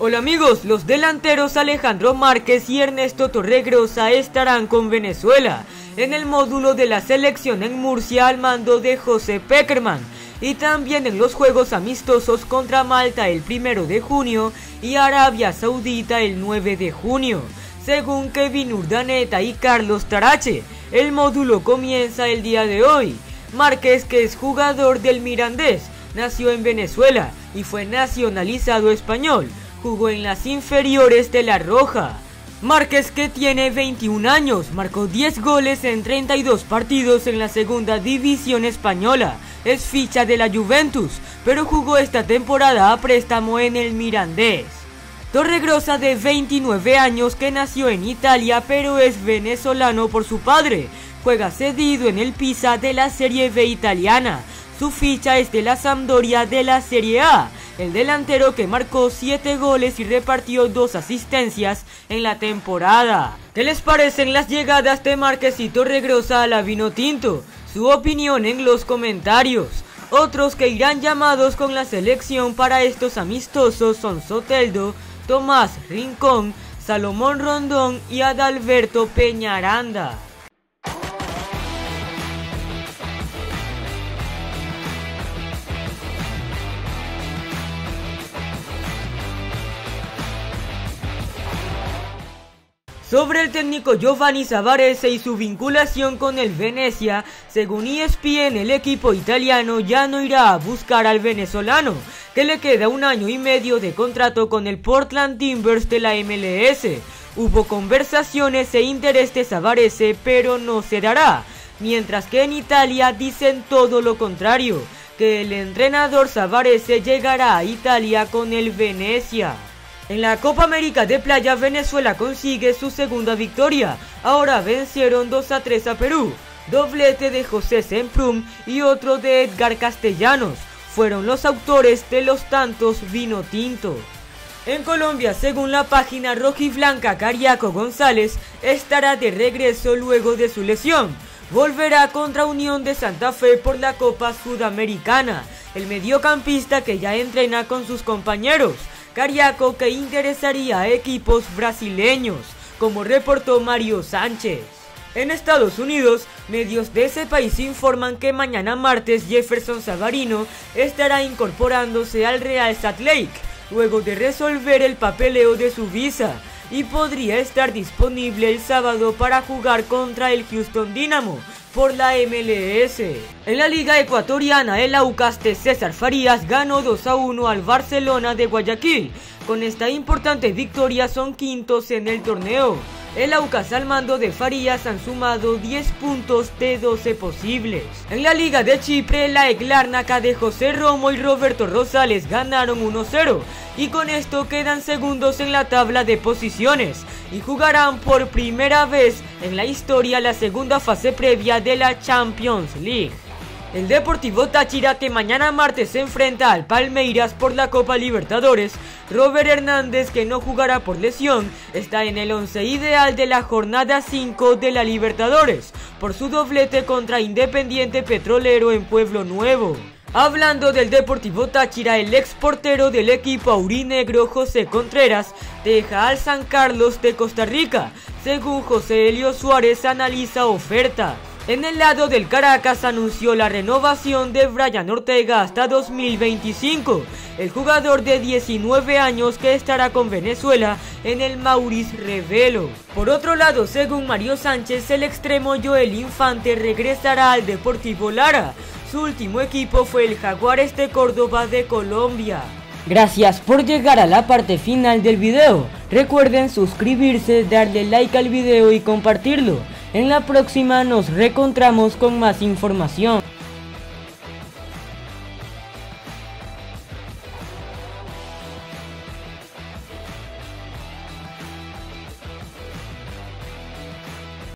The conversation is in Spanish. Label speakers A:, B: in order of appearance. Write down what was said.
A: Hola amigos, los delanteros Alejandro Márquez y Ernesto Torregrosa estarán con Venezuela en el módulo de la selección en Murcia al mando de José Peckerman y también en los juegos amistosos contra Malta el 1 de junio y Arabia Saudita el 9 de junio. Según Kevin Urdaneta y Carlos Tarache, el módulo comienza el día de hoy. Márquez, que es jugador del Mirandés, nació en Venezuela y fue nacionalizado español jugó en las inferiores de La Roja. Márquez, que tiene 21 años, marcó 10 goles en 32 partidos en la segunda división española. Es ficha de la Juventus, pero jugó esta temporada a préstamo en el Mirandés. Torregrosa de 29 años que nació en Italia pero es venezolano por su padre. Juega cedido en el Pisa de la Serie B italiana. Su ficha es de la Sampdoria de la Serie A el delantero que marcó 7 goles y repartió 2 asistencias en la temporada. ¿Qué les parecen las llegadas de Marquesito Regrosa a la Vino Tinto? Su opinión en los comentarios. Otros que irán llamados con la selección para estos amistosos son Soteldo, Tomás Rincón, Salomón Rondón y Adalberto Peñaranda. Sobre el técnico Giovanni Savarese y su vinculación con el Venecia, según ESPN el equipo italiano ya no irá a buscar al venezolano, que le queda un año y medio de contrato con el Portland Timbers de la MLS. Hubo conversaciones e interés de Savarese, pero no se dará, mientras que en Italia dicen todo lo contrario, que el entrenador Savarese llegará a Italia con el Venecia. En la Copa América de Playa Venezuela consigue su segunda victoria. Ahora vencieron 2 a 3 a Perú. Doblete de José Semprum y otro de Edgar Castellanos. Fueron los autores de los tantos vino tinto. En Colombia, según la página rojiblanca, Cariaco González estará de regreso luego de su lesión. Volverá contra Unión de Santa Fe por la Copa Sudamericana. El mediocampista que ya entrena con sus compañeros Cariaco que interesaría a equipos brasileños, como reportó Mario Sánchez. En Estados Unidos, medios de ese país informan que mañana martes Jefferson Savarino estará incorporándose al Real Salt Lake, luego de resolver el papeleo de su visa, y podría estar disponible el sábado para jugar contra el Houston Dynamo, por la MLS. En la Liga Ecuatoriana, el Aucas de César Farías ganó 2 a 1 al Barcelona de Guayaquil. Con esta importante victoria son quintos en el torneo. El Aucas al mando de Farías han sumado 10 puntos de 12 posibles. En la Liga de Chipre, la Eglárnaca de José Romo y Roberto Rosales ganaron 1-0 y con esto quedan segundos en la tabla de posiciones y jugarán por primera vez en la historia la segunda fase previa de la Champions League. El Deportivo Táchira que mañana martes se enfrenta al Palmeiras por la Copa Libertadores. Robert Hernández que no jugará por lesión está en el once ideal de la jornada 5 de la Libertadores por su doblete contra Independiente Petrolero en Pueblo Nuevo. Hablando del Deportivo Táchira, el ex portero del equipo aurinegro José Contreras deja al San Carlos de Costa Rica. Según José Elio Suárez analiza oferta. En el lado del Caracas anunció la renovación de Brian Ortega hasta 2025, el jugador de 19 años que estará con Venezuela en el Maurice Revelo. Por otro lado, según Mario Sánchez, el extremo Joel Infante regresará al Deportivo Lara su último equipo fue el Jaguares de Córdoba de Colombia. Gracias por llegar a la parte final del video. Recuerden suscribirse, darle like al video y compartirlo. En la próxima nos reencontramos con más información.